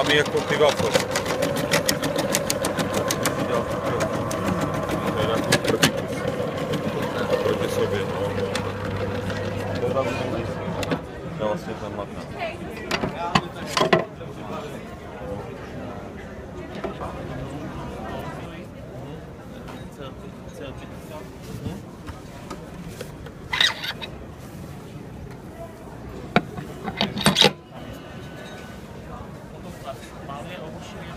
Tam je kultivátor. To je takový první kus. Proti sobě, no. To je tam Já vlastně tam matná. পারলে অবশ্যই